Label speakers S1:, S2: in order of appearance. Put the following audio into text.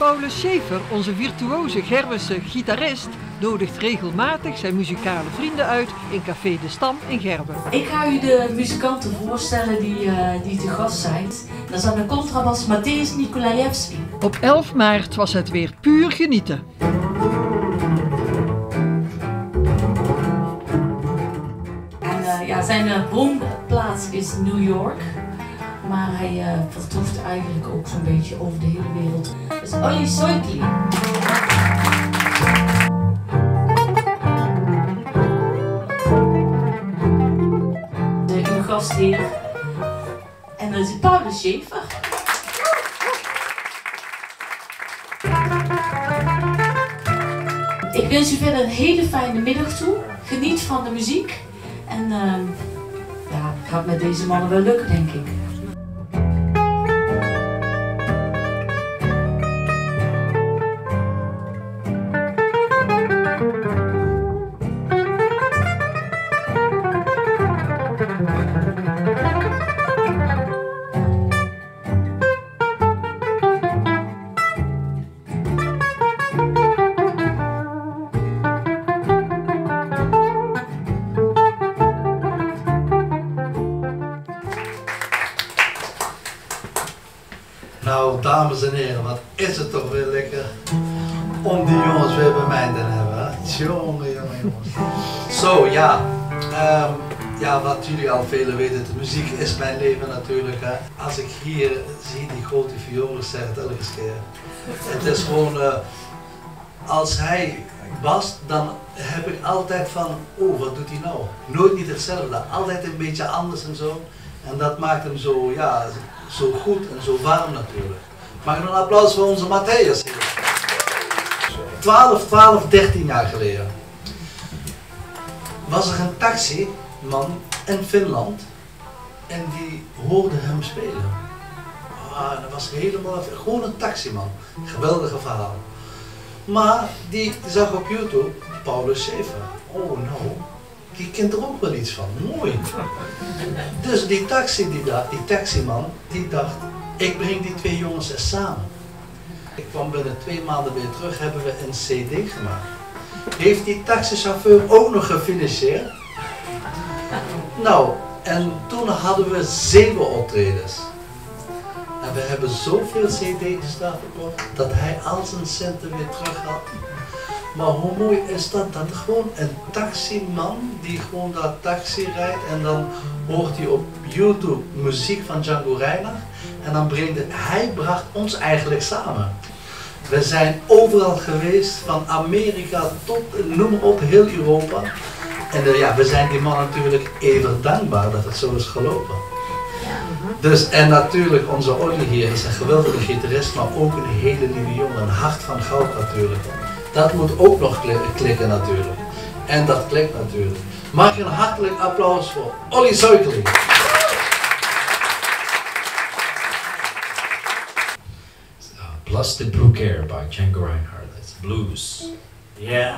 S1: Paulus Schaefer, onze virtuoze Gerwense gitarist, nodigt regelmatig zijn muzikale vrienden uit in Café de Stam in Gerben.
S2: Ik ga u de muzikanten voorstellen die, uh, die te gast zijn. Dat is aan de contrabas Matthäus Nikolajewski.
S1: Op 11 maart was het weer puur genieten.
S2: En uh, ja, zijn uh, woonplaats is New York. Maar hij uh, vertoeft eigenlijk ook zo'n beetje over de hele wereld. Dus Olly Soikli. De uw gastheer. En dat is Paulus Schaefer. Ik wens u verder een hele fijne middag toe. Geniet van de muziek. En uh, ja, het gaat met deze mannen wel lukken, denk ik.
S3: Dames en heren, wat is het toch weer lekker om die jongens weer bij mij te hebben. Hè? Jongen, jongen, jongens. Zo, ja. Um, ja, wat jullie al velen weten, de muziek is mijn leven natuurlijk. Hè. Als ik hier zie die grote violen, zeg het elke keer. Het is gewoon, uh, als hij bast, dan heb ik altijd van, oh, wat doet hij nou? Nooit niet hetzelfde, altijd een beetje anders en zo. En dat maakt hem zo, ja, zo goed en zo warm natuurlijk. Mag een applaus voor onze Matthäus 12, 12, 13 jaar geleden was er een taximan in Finland en die hoorde hem spelen. Ah, dat was helemaal, gewoon een taximan. Geweldige verhaal. Maar die zag op YouTube Paulus Schaefer. Oh nou, die kent er ook wel iets van. Mooi. Dus die taxi die dacht, die taximan, die dacht, ik breng die twee jongens samen. Ik kwam binnen twee maanden weer terug, hebben we een cd gemaakt. Heeft die taxichauffeur ook nog gefinancierd? Nou, en toen hadden we zeven optredens. En we hebben zoveel cd's daarvoor dat hij al zijn centen weer terug had. Maar hoe mooi is dat? Dat gewoon een taximan die gewoon dat taxi rijdt en dan hoort hij op YouTube muziek van Django Reinhardt en dan brengt hij bracht ons eigenlijk samen. We zijn overal geweest, van Amerika tot, noem maar op, heel Europa. En uh, ja, we zijn die man natuurlijk even dankbaar dat het zo is gelopen. Dus, en natuurlijk, onze Olly hier is een geweldige gitarist, maar ook een hele lieve jongen. Een hart van goud natuurlijk. Dat moet ook nog klikken natuurlijk. En dat klikt natuurlijk. Mag je een hartelijk applaus voor Olly Suikeling.
S4: Plus the Brook Air by Django Reinhardt. That's blues.
S5: Yeah.